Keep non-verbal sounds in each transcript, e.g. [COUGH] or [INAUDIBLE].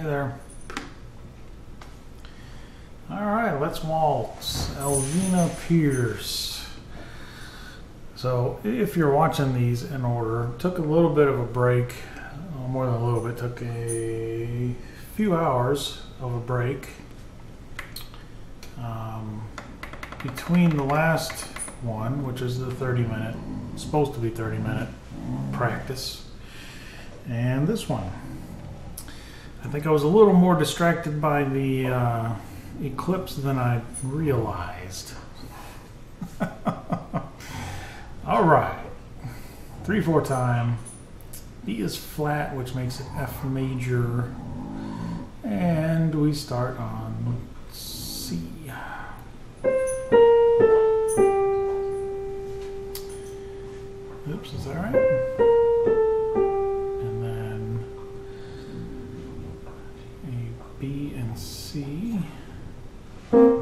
Hey there. All right, let's waltz. Elvina Pearce. So, if you're watching these in order, took a little bit of a break, uh, more than a little bit, took a few hours of a break um, between the last one, which is the 30 minute, supposed to be 30 minute practice, and this one. I think I was a little more distracted by the uh, eclipse than I realized. [LAUGHS] All right, three four time. B is flat, which makes it F major, and we start on C. Oops, is that right? B, and C. [LAUGHS] and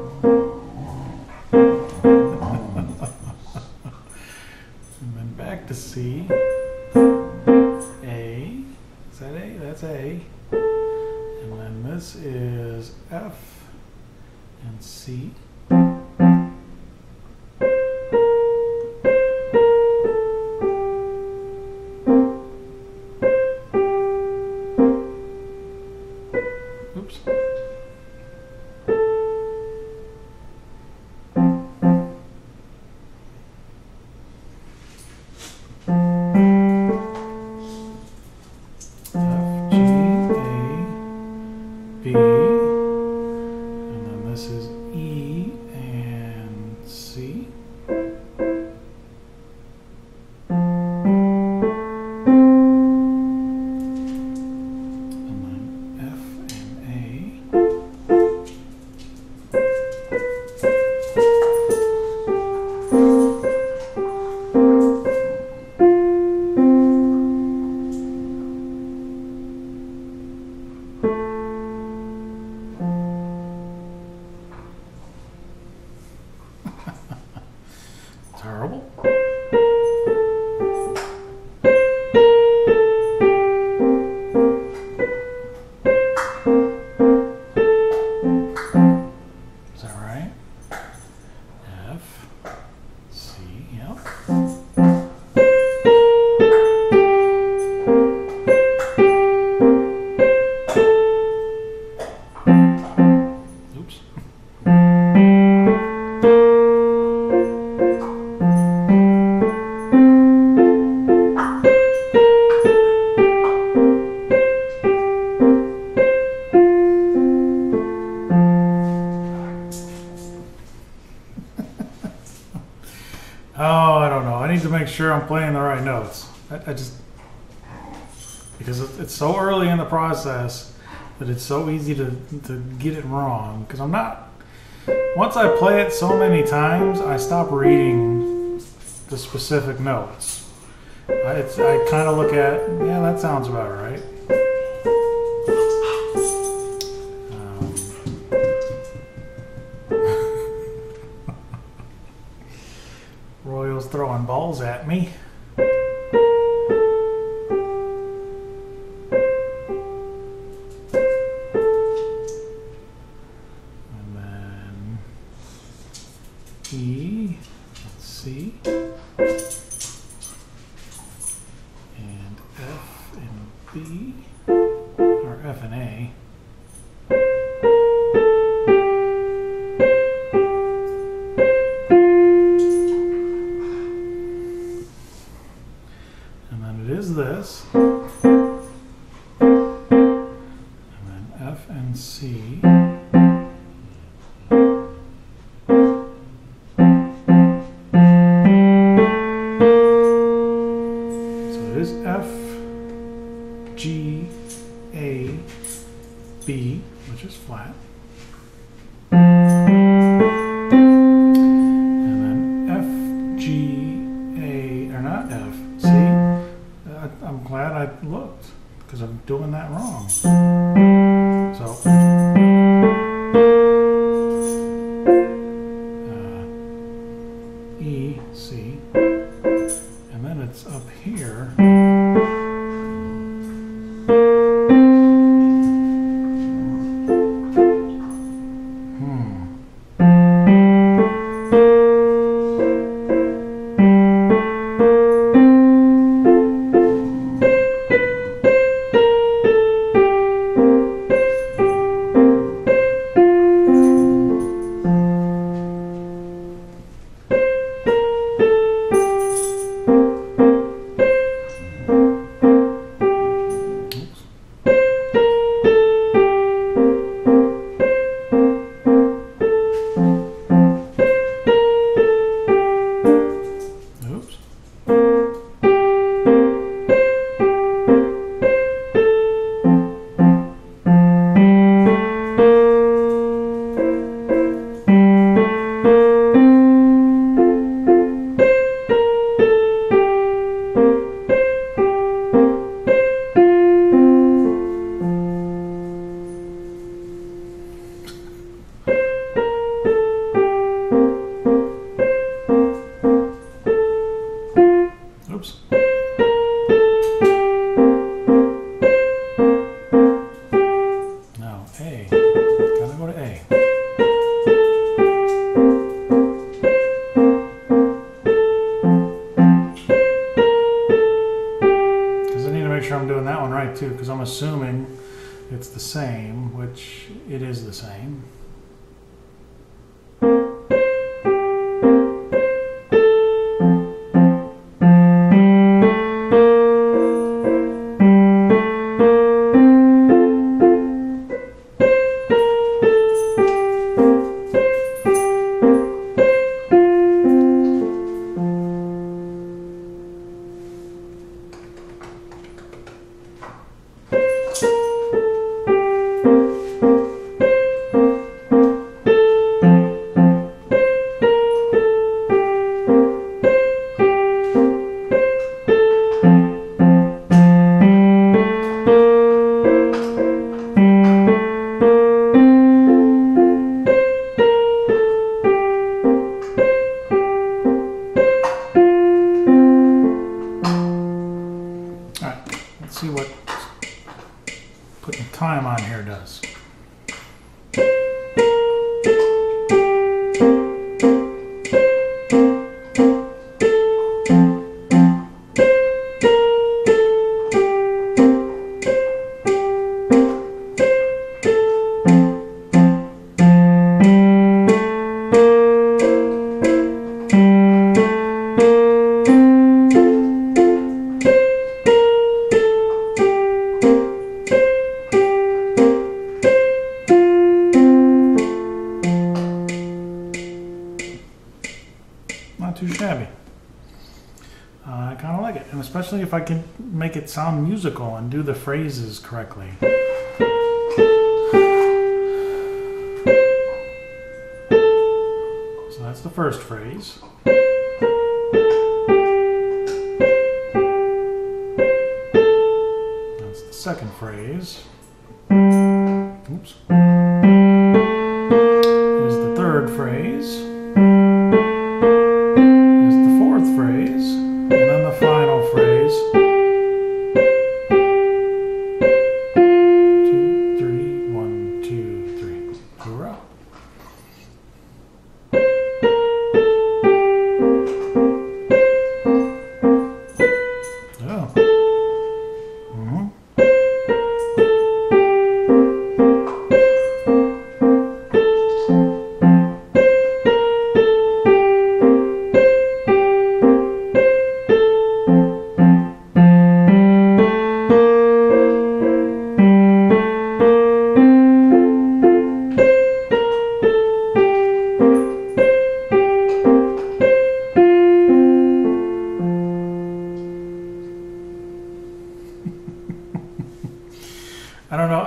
then back to C. A. Is that A? That's A. And then this is F and C. F, G, sure I'm playing the right notes. I, I just because it's so early in the process that it's so easy to to get it wrong. Because I'm not. Once I play it so many times, I stop reading the specific notes. I, I kind of look at, yeah, that sounds about right. Royals throwing balls at me. And then E, let's see. And F and B, or F and A. and C. So it is F, G, A, B, which is flat. And then F, G, A, or not F, see? I, uh, I'm glad I looked because I'm doing that wrong. It's up here. Make it sound musical and do the phrases correctly. So that's the first phrase. That's the second phrase. Oops. Here's the third phrase. Here's the fourth phrase.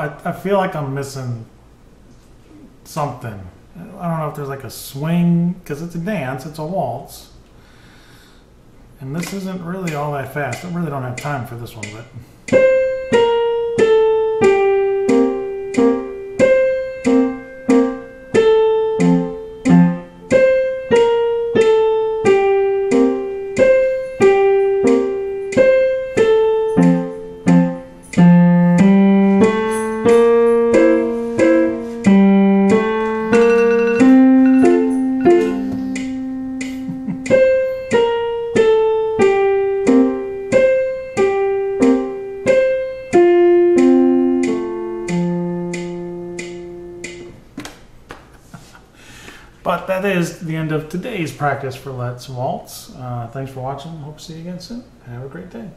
I. I, feel like I'm missing something. I don't know if there's like a swing because it's a dance, it's a waltz. And this isn't really all that fast. I really don't have time for this one. But that is the end of today's practice for Let's Waltz. Uh, thanks for watching. Hope to see you again soon. Have a great day.